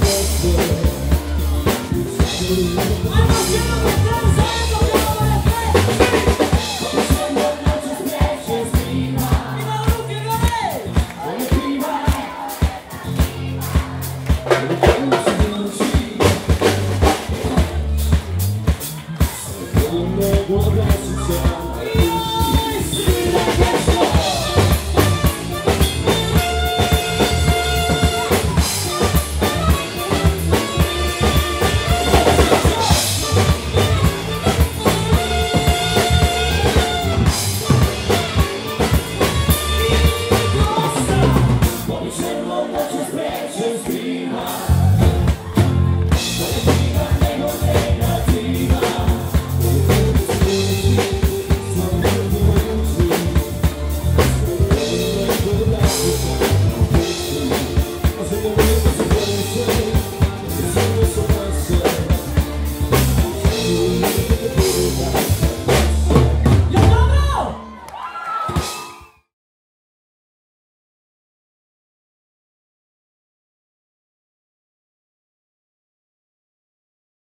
this.